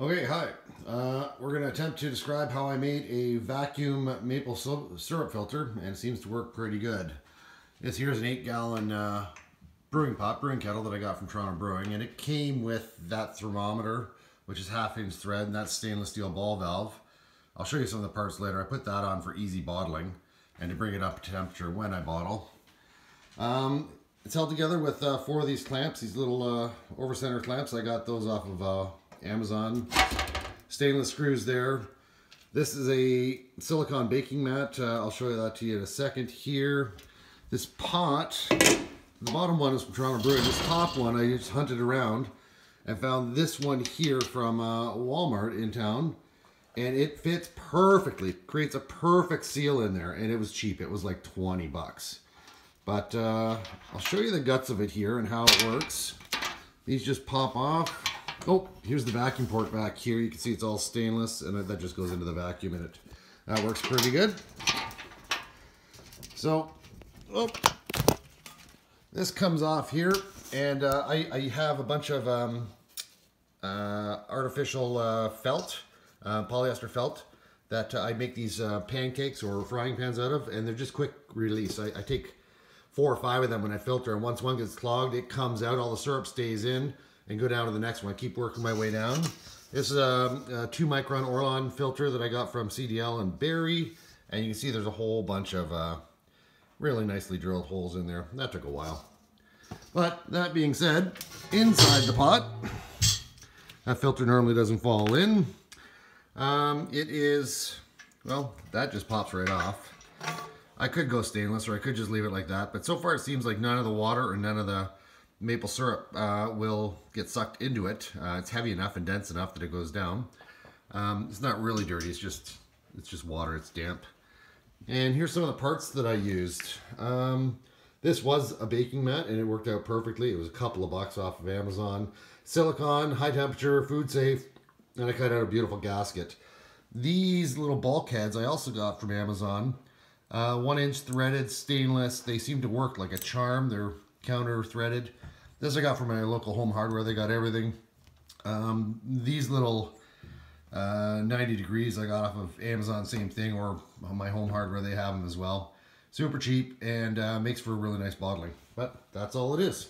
Okay, hi. Uh, we're going to attempt to describe how I made a vacuum maple syrup filter, and it seems to work pretty good. This here is an 8 gallon uh, brewing pot, brewing kettle that I got from Toronto Brewing, and it came with that thermometer, which is half inch thread, and that stainless steel ball valve. I'll show you some of the parts later. I put that on for easy bottling and to bring it up to temperature when I bottle. Um, it's held together with uh, four of these clamps, these little uh, over-center clamps. I got those off of uh, Amazon. Stainless screws there. This is a silicone baking mat. Uh, I'll show you that to you in a second here. This pot, the bottom one is from Toronto Brewing. This top one I just hunted around and found this one here from uh, Walmart in town. And it fits perfectly, creates a perfect seal in there. And it was cheap, it was like 20 bucks. But uh, I'll show you the guts of it here and how it works. These just pop off Oh, here's the vacuum port back here. You can see it's all stainless and that just goes into the vacuum and it that works pretty good. So, oh, this comes off here and uh, I, I, have a bunch of um, uh, artificial uh, felt, uh, polyester felt that uh, I make these uh, pancakes or frying pans out of and they're just quick release. I, I take four or five of them when I filter and once one gets clogged it comes out, all the syrup stays in and go down to the next one. I keep working my way down. This is a, a two micron Orlon filter that I got from CDL and Barry. And you can see there's a whole bunch of uh, really nicely drilled holes in there. That took a while. But that being said, inside the pot, that filter normally doesn't fall in. Um, it is, well, that just pops right off. I could go stainless or I could just leave it like that. But so far it seems like none of the water or none of the maple syrup uh, will get sucked into it. Uh, it's heavy enough and dense enough that it goes down. Um, it's not really dirty, it's just it's just water, it's damp. And here's some of the parts that I used. Um, this was a baking mat and it worked out perfectly. It was a couple of bucks off of Amazon. Silicone, high temperature, food safe, and I cut out a beautiful gasket. These little bulkheads I also got from Amazon. Uh, one inch threaded stainless. They seem to work like a charm. They're counter threaded. This I got from my local home hardware. They got everything. Um, these little uh, 90 degrees I got off of Amazon, same thing, or my home hardware, they have them as well. Super cheap and uh, makes for a really nice bottling. But that's all it is.